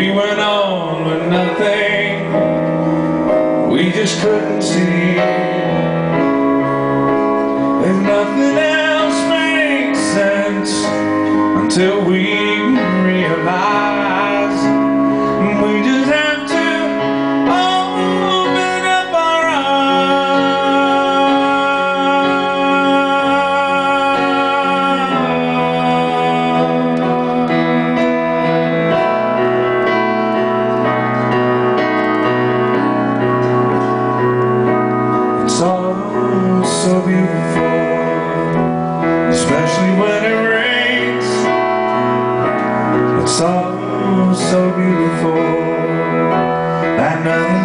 We went on with nothing. We just couldn't see. And nothing else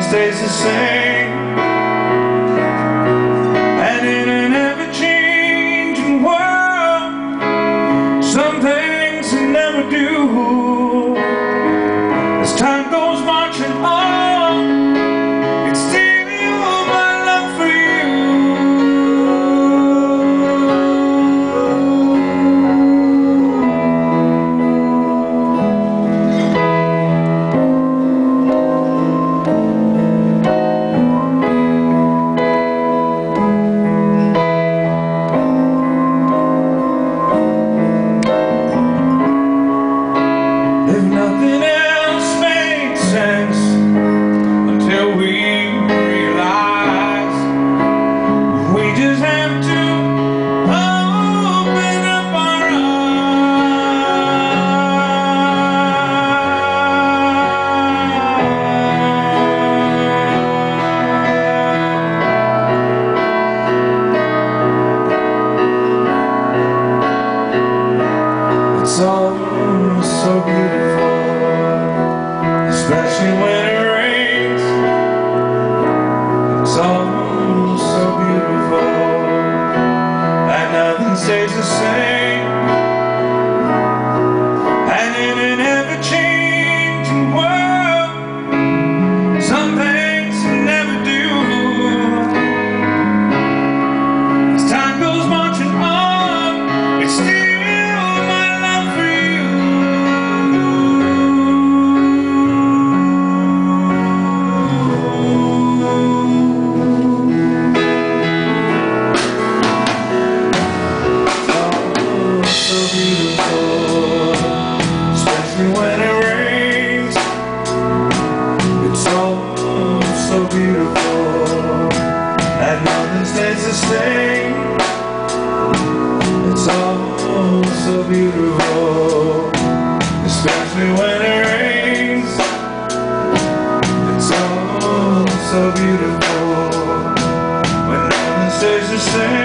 stays the same. And in an ever-changing world Some things never do. As time goes marching on the same. Stays the same. It's all so beautiful, especially when it rains. It's all so beautiful when nothing stays the same.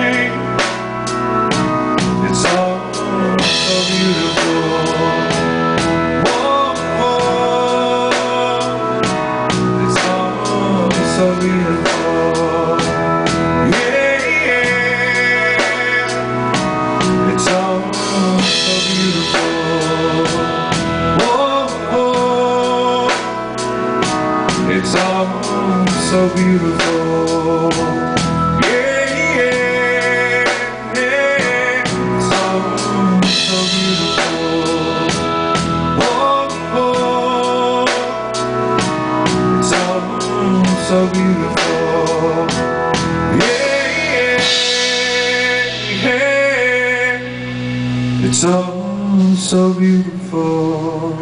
so beautiful. Yeah, yeah. So, so beautiful. Oh. oh. So, so beautiful. Yeah, yeah, yeah. It's all so beautiful.